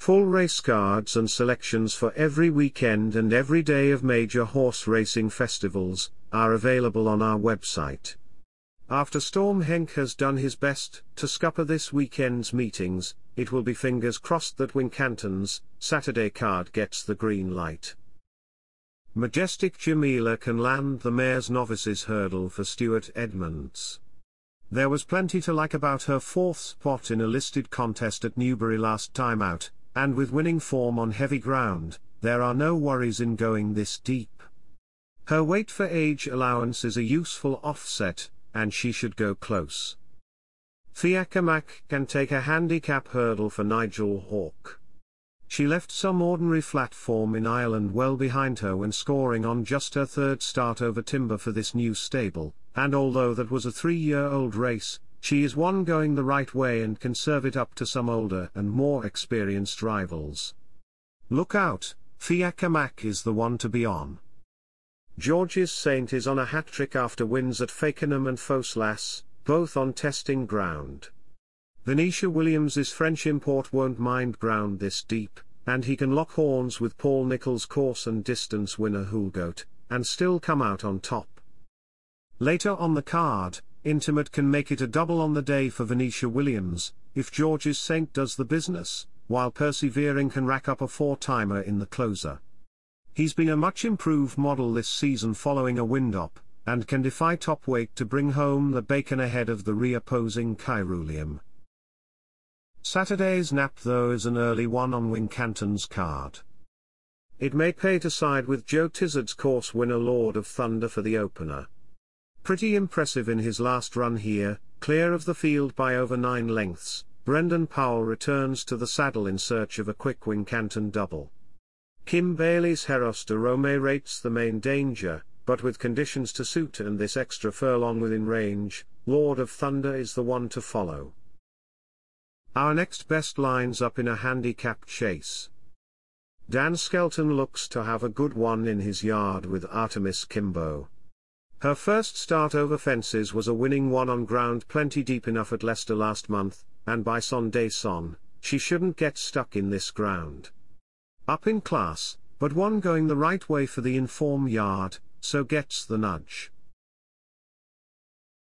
Full race cards and selections for every weekend and every day of major horse racing festivals are available on our website. After Storm Henk has done his best to scupper this weekend's meetings, it will be fingers crossed that Wincanton's Saturday card gets the green light. Majestic Jamila can land the Mares Novices hurdle for Stuart Edmunds. There was plenty to like about her fourth spot in a listed contest at Newbury last time out, and with winning form on heavy ground, there are no worries in going this deep. Her weight for age allowance is a useful offset, and she should go close. Fiacre Mac can take a handicap hurdle for Nigel Hawke. She left some ordinary flat form in Ireland well behind her when scoring on just her third start over timber for this new stable, and although that was a three-year-old race, she is one going the right way and can serve it up to some older and more experienced rivals. Look out, Fiacre Mac is the one to be on. George's Saint is on a hat-trick after wins at Fakenham and Ffos Las, both on testing ground. Venetia Williams' French import won't mind ground this deep, and he can lock horns with Paul Nicholls' course and distance winner Hulgoat, and still come out on top. Later on the card, Intimate can make it a double on the day for Venetia Williams, if George's Saint does the business, while Persevering can rack up a four-timer in the closer. He's been a much improved model this season following a wind op, and can defy top weight to bring home the bacon ahead of the reopposing Caerullium. Saturday's nap though is an early one on Wincanton's card. It may pay to side with Joe Tizzard's course winner Lord of Thunder for the opener. Pretty impressive in his last run here, clear of the field by over nine lengths, Brendan Powell returns to the saddle in search of a quick Wincanton double. Kim Bailey's Heros de Rome rates the main danger, but with conditions to suit and this extra furlong within range, Lord of Thunder is the one to follow. Our next best lines up in a handicap chase. Dan Skelton looks to have a good one in his yard with Artemis Kimbo. Her first start over fences was a winning one on ground plenty deep enough at Leicester last month, and by son day son, she shouldn't get stuck in this ground. Up in class, but one going the right way for the inform yard, so gets the nudge.